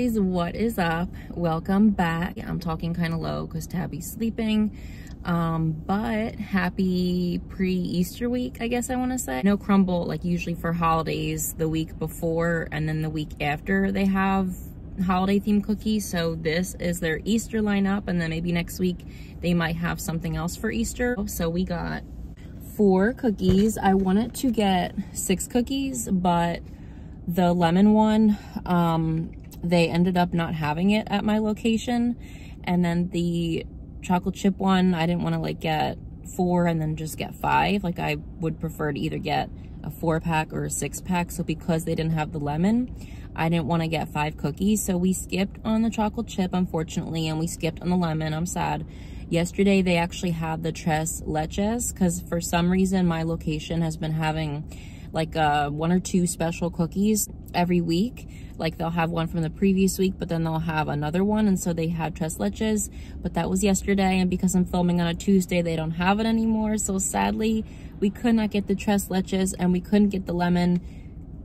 guys, what is up? Welcome back. I'm talking kind of low because Tabby's sleeping. Um, but happy pre-Easter week, I guess I want to say. No Crumbl like usually for holidays, the week before and then the week after they have holiday themed cookies. So this is their Easter lineup and then maybe next week they might have something else for Easter. So we got four cookies. I wanted to get six cookies, but the lemon one, um, they ended up not having it at my location. And then the chocolate chip one, I didn't want to like get four and then just get five. Like I would prefer to either get a four pack or a six pack. So because they didn't have the lemon, I didn't want to get five cookies. So we skipped on the chocolate chip, unfortunately, and we skipped on the lemon. I'm sad. Yesterday, they actually had the tres leches because for some reason, my location has been having like uh, one or two special cookies every week. Like they'll have one from the previous week, but then they'll have another one. And so they had tres leches, but that was yesterday. And because I'm filming on a Tuesday, they don't have it anymore. So sadly, we could not get the tres leches and we couldn't get the lemon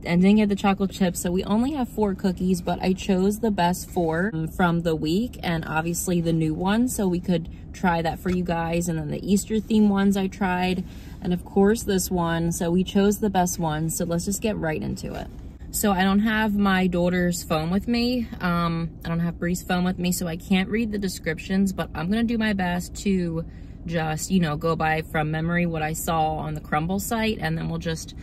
and didn't get the chocolate chips. So we only have four cookies, but I chose the best four from the week and obviously the new one. So we could try that for you guys. And then the Easter theme ones I tried. And of course this one. So we chose the best one. So let's just get right into it. So I don't have my daughter's phone with me. Um, I don't have Bree's phone with me, so I can't read the descriptions, but I'm gonna do my best to just, you know, go by from memory what I saw on the Crumbl site, and then we'll just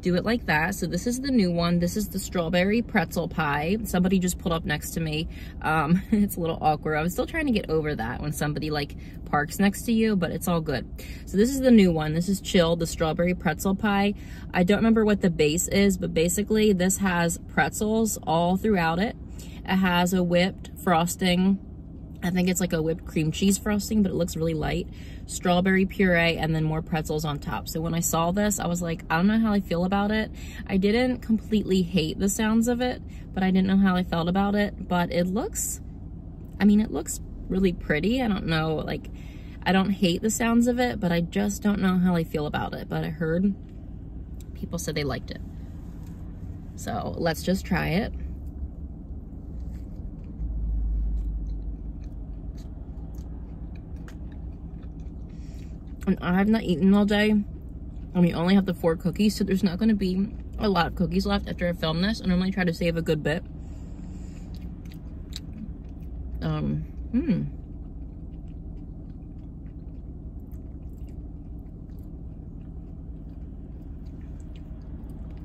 do it like that. So this is the new one. This is the strawberry pretzel pie. Somebody just pulled up next to me. Um, it's a little awkward. I was still trying to get over that when somebody like parks next to you, but it's all good. So this is the new one. This is Chill, the strawberry pretzel pie. I don't remember what the base is, but basically this has pretzels all throughout it. It has a whipped frosting. I think it's like a whipped cream cheese frosting, but it looks really light strawberry puree, and then more pretzels on top. So when I saw this, I was like, I don't know how I feel about it. I didn't completely hate the sounds of it, but I didn't know how I felt about it. But it looks, I mean, it looks really pretty. I don't know, like, I don't hate the sounds of it, but I just don't know how I feel about it. But I heard people said they liked it. So let's just try it. And I have not eaten all day and we only have the four cookies so there's not going to be a lot of cookies left after I film this. I normally try to save a good bit. Um hmm.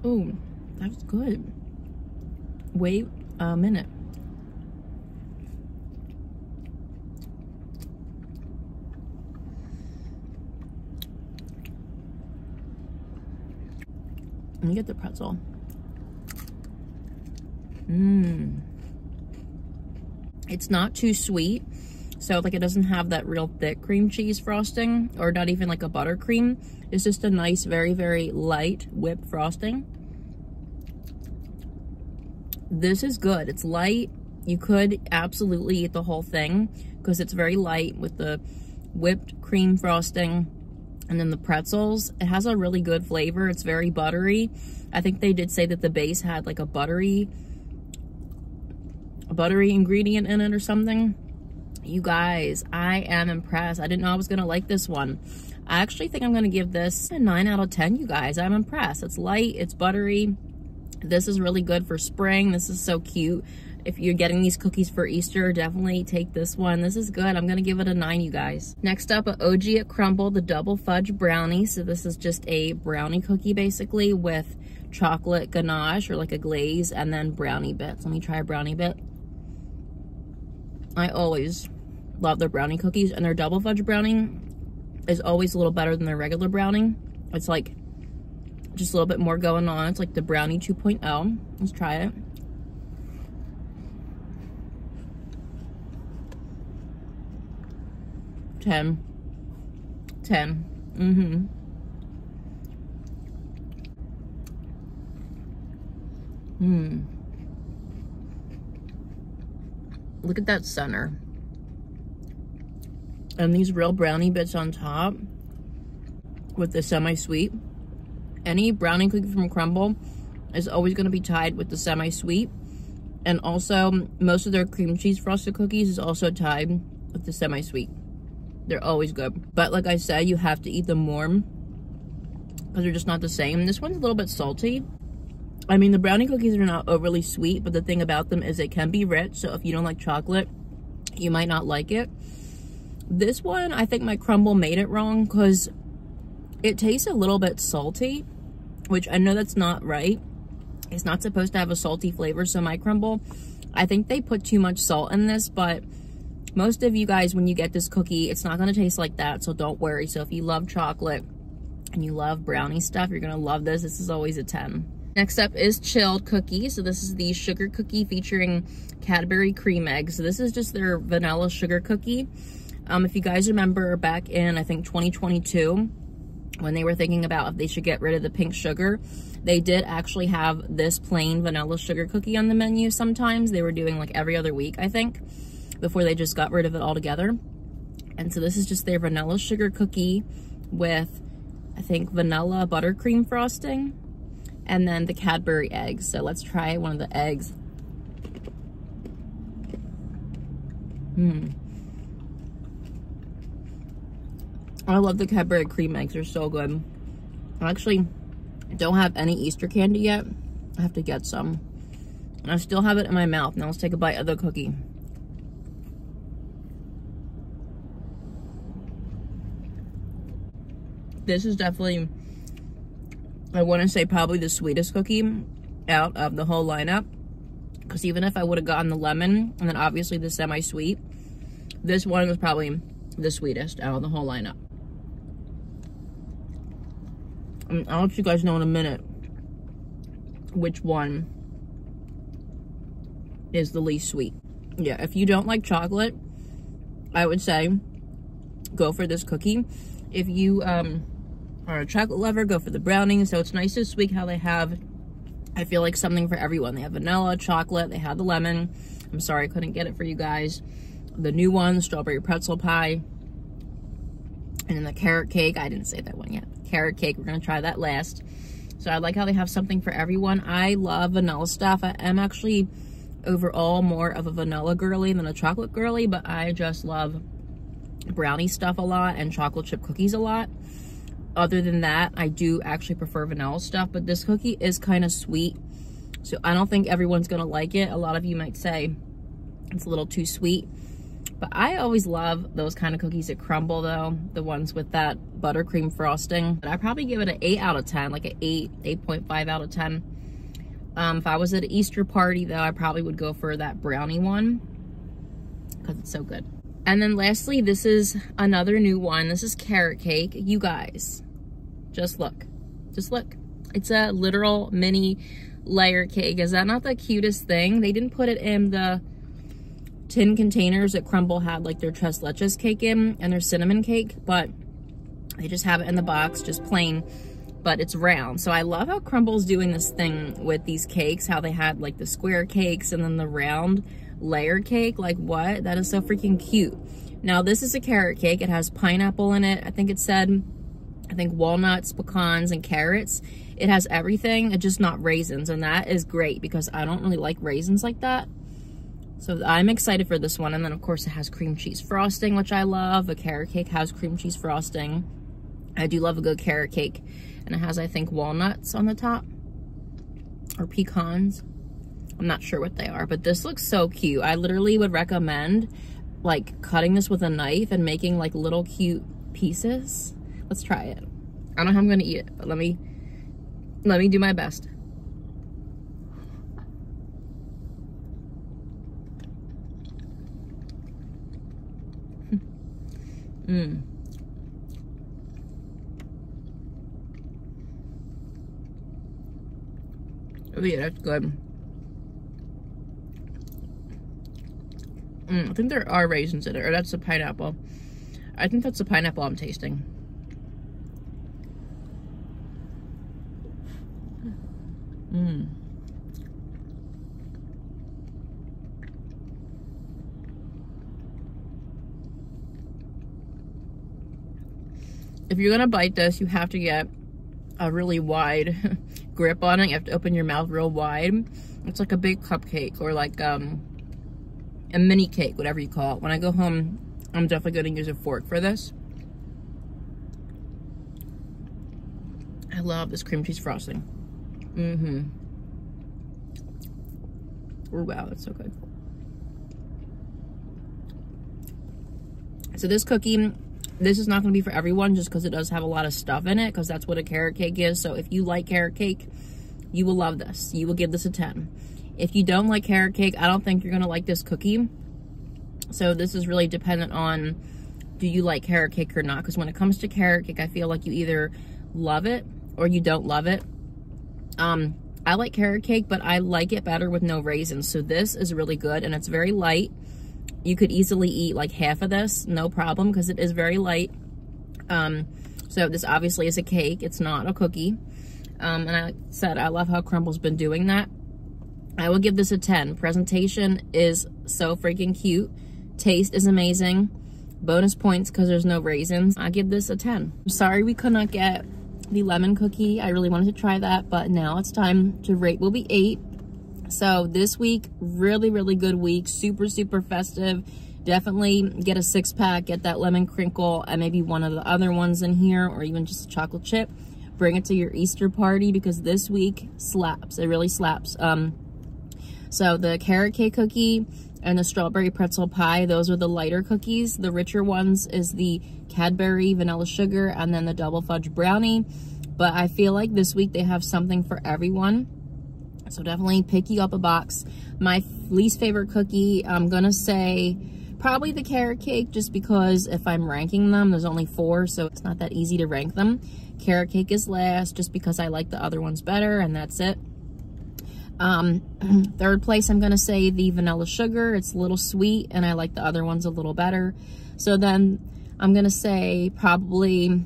Oh that's good. Wait a minute Let me get the pretzel. Mmm. It's not too sweet. So like it doesn't have that real thick cream cheese frosting or not even like a buttercream. It's just a nice, very, very light whipped frosting. This is good. It's light. You could absolutely eat the whole thing because it's very light with the whipped cream frosting and then the pretzels, it has a really good flavor. It's very buttery. I think they did say that the base had like a buttery, a buttery ingredient in it or something. You guys, I am impressed. I didn't know I was gonna like this one. I actually think I'm gonna give this a nine out of 10, you guys. I'm impressed. It's light, it's buttery. This is really good for spring. This is so cute if you're getting these cookies for Easter, definitely take this one. This is good. I'm going to give it a 9, you guys. Next up, OG at Crumbl, the Double Fudge Brownie. So this is just a brownie cookie, basically, with chocolate ganache or like a glaze and then brownie bits. Let me try a brownie bit. I always love their brownie cookies and their double fudge brownie is always a little better than their regular brownie. It's like just a little bit more going on. It's like the brownie 2.0. Let's try it. 10. 10. Mm-hmm. Hmm. Look at that center. And these real brownie bits on top with the semi-sweet. Any brownie cookie from Crumbl is always going to be tied with the semi-sweet. And also, most of their cream cheese frosted cookies is also tied with the semi-sweet. They're always good. But like I said, you have to eat them warm because they're just not the same. This one's a little bit salty. I mean, the brownie cookies are not overly sweet, but the thing about them is they can be rich. So if you don't like chocolate, you might not like it. This one, I think my Crumbl made it wrong because it tastes a little bit salty, which I know that's not right. It's not supposed to have a salty flavor, so my Crumbl, I think they put too much salt in this, but most of you guys, when you get this cookie, it's not going to taste like that, so don't worry. So if you love chocolate and you love brownie stuff, you're going to love this. This is always a 10. Next up is chilled cookie. So this is the sugar cookie featuring Cadbury cream eggs. So this is just their vanilla sugar cookie. Um, if you guys remember back in, I think 2022, when they were thinking about if they should get rid of the pink sugar, they did actually have this plain vanilla sugar cookie on the menu sometimes. They were doing like every other week, I think, before they just got rid of it altogether. And so this is just their vanilla sugar cookie with, I think, vanilla buttercream frosting and then the Cadbury eggs. So let's try one of the eggs. Hmm. I love the Cadbury cream eggs. They're so good. I actually don't have any Easter candy yet. I have to get some. And I still have it in my mouth. Now let's take a bite of the cookie. This is definitely I want to say probably the sweetest cookie out of the whole lineup. Because even if I would have gotten the lemon and then obviously the semi-sweet, this one was probably the sweetest out of the whole lineup. Um, I'll let you guys know in a minute which one is the least sweet. Yeah, if you don't like chocolate, I would say go for this cookie. If you um, are a chocolate lover, go for the brownie. So it's nice this week how they have, I feel like something for everyone. They have vanilla, chocolate, they have the lemon. I'm sorry I couldn't get it for you guys. The new one, strawberry pretzel pie. And then the carrot cake. I didn't say that one yet. Carrot cake, we're going to try that last. So I like how they have something for everyone. I love vanilla stuff. I am actually overall more of a vanilla girly than a chocolate girly, but I just love brownie stuff a lot and chocolate chip cookies a lot other than that, I do actually prefer vanilla stuff, but this cookie is kind of sweet. So I don't think everyone's going to like it. A lot of you might say it's a little too sweet. But I always love those kind of cookies that Crumbl though. The ones with that buttercream frosting. But I probably give it an 8 out of 10, like an 8, 8.5 out of 10. Um, if I was at an Easter party though, I probably would go for that brownie one because it's so good. And then lastly, this is another new one. This is carrot cake. You guys, just look. Just look. It's a literal mini layer cake. Is that not the cutest thing? They didn't put it in the tin containers that Crumbl had like their tres leches cake in and their cinnamon cake, but they just have it in the box, just plain, but it's round. So I love how Crumbl's doing this thing with these cakes, how they had like the square cakes and then the round layer cake. Like what? That is so freaking cute. Now this is a carrot cake. It has pineapple in it. I think it said, I think walnuts, pecans, and carrots. It has everything. It's just not raisins. And that is great because I don't really like raisins like that. So I'm excited for this one. And then of course it has cream cheese frosting, which I love. A carrot cake has cream cheese frosting. I do love a good carrot cake. And it has, I think, walnuts on the top. Or pecans. I'm not sure what they are, but this looks so cute. I literally would recommend like cutting this with a knife and making like little cute pieces. Let's try it. I don't know how I'm gonna eat it, but let me, let me do my best. Mmm. Oh yeah, that's good. Mm, I think there are raisins in it, or that's the pineapple. I think that's the pineapple I'm tasting. Mmm. If you're gonna bite this, you have to get a really wide grip on it. You have to open your mouth real wide. It's like a big cupcake or like um, a mini cake, whatever you call it. When I go home, I'm definitely going to use a fork for this. I love this cream cheese frosting. Mm-hmm. Oh, wow, that's so good. So this cookie, this is not going to be for everyone just because it does have a lot of stuff in it because that's what a carrot cake is. So if you like carrot cake, you will love this. You will give this a 10. If you don't like carrot cake, I don't think you're going to like this cookie. So this is really dependent on do you like carrot cake or not. Because when it comes to carrot cake, I feel like you either love it or you don't love it. Um, I like carrot cake, but I like it better with no raisins. So this is really good and it's very light. You could easily eat like half of this, no problem, because it is very light. Um, so this obviously is a cake. It's not a cookie. Um, and I said, I love how Crumbl's been doing that. I will give this a 10. Presentation is so freaking cute. Taste is amazing. Bonus points because there's no raisins. I give this a 10. I'm sorry we could not get the lemon cookie. I really wanted to try that, but now it's time to rate will be 8. So this week, really, really good week. Super, super festive. Definitely get a six pack, get that lemon crinkle and maybe one of the other ones in here or even just a chocolate chip. Bring it to your Easter party because this week slaps. It really slaps. Um, so the carrot cake cookie and the strawberry pretzel pie, those are the lighter cookies. The richer ones is the Cadbury vanilla sugar and then the double fudge brownie. But I feel like this week they have something for everyone. So definitely pick you up a box. My least favorite cookie, I'm going to say probably the carrot cake just because if I'm ranking them, there's only four, so it's not that easy to rank them. Carrot cake is last just because I like the other ones better and that's it. Um, third place, I'm going to say the vanilla sugar. It's a little sweet and I like the other ones a little better. So then I'm going to say probably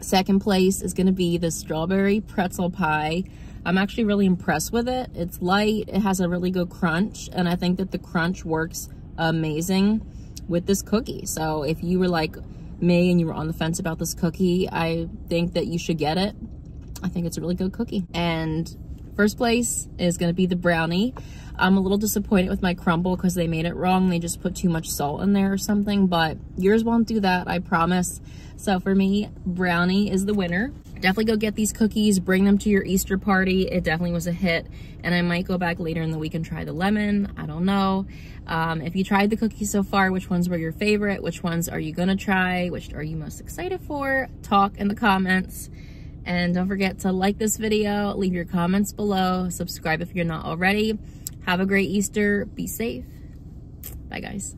second place is going to be the strawberry pretzel pie. I'm actually really impressed with it. It's light, it has a really good crunch, and I think that the crunch works amazing with this cookie. So if you were like me and you were on the fence about this cookie, I think that you should get it. I think it's a really good cookie. And first place is gonna be the brownie. I'm a little disappointed with my Crumbl because they made it wrong. They just put too much salt in there or something, but yours won't do that, I promise. So for me, brownie is the winner definitely go get these cookies, bring them to your Easter party. It definitely was a hit. And I might go back later in the week and try the lemon. I don't know. Um, if you tried the cookies so far, which ones were your favorite? Which ones are you gonna try? Which are you most excited for? Talk in the comments. And don't forget to like this video, leave your comments below, subscribe if you're not already. Have a great Easter, be safe. Bye guys.